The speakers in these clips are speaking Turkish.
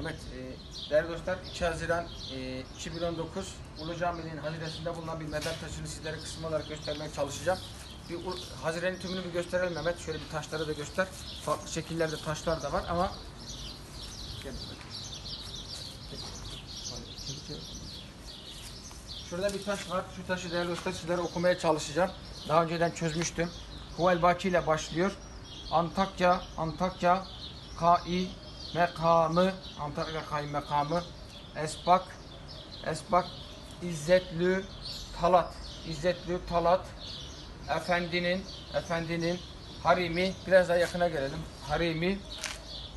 Evet, e, değerli dostlar 2 Haziran e, 2019 Ulu Cami'nin haziresinde bulunan bir mezar taşını sizlere kısım olarak göstermeye çalışacağım. Bir hazirenin tümünü bir gösterelim Mehmet. Şöyle bir taşları da göster. Farklı şekillerde taşlar da var ama. Şurada bir taş var. Şu taşı değerli dostlar sizlere okumaya çalışacağım. Daha önceden çözmüştüm. Huvel Baki ile başlıyor. Antakya, Antakya, Kai mekamı, Antakya Kai mekamı, Esbak, Esbak, İzzetlü Talat, İzzetlü Talat, Efendinin, Efendinin Harimi, biraz daha yakına gelelim. Harimi,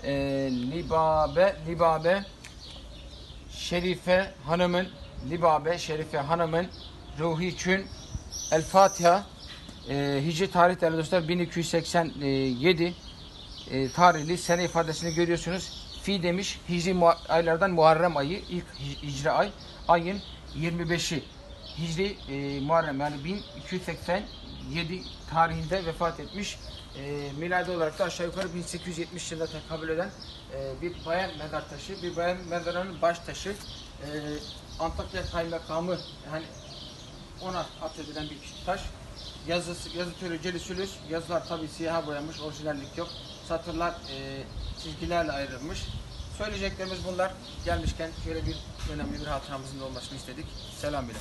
e, Libabe, Libabe, Şerife Hanım'ın, Libabe Şerife Hanım'ın ruhi için El Fatiha e, Hicri tarih değerli dostlar 1287 e, tarihli sene ifadesini görüyorsunuz. Fi demiş Hicri aylardan Muharrem ayı ilk hi- hicri ay ayın 25'i Hicri e, Muharrem yani 1287 tarihinde vefat etmiş. E, miladi olarak da aşağı yukarı 1870 yılında tekabül eden e, bir bayan mezar taşı, bir bayan mezarının baş taşı. E, Antakya Kaymakamı yani ona atfedilen bir taş. Yazısı, yazı türü celisülüs. Yazılar tabi siyaha boyanmış, orijinallik yok. Satırlar e, çizgilerle ayrılmış. Söyleyeceklerimiz bunlar. Gelmişken şöyle bir önemli bir hatıramızın olmasını istedik. Selam bile.